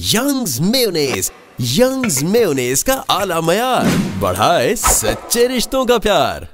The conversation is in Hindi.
यंग्स मेयोनेज यंग्स मेयोनेज का आला मयार। बढ़ाए सच्चे रिश्तों का प्यार।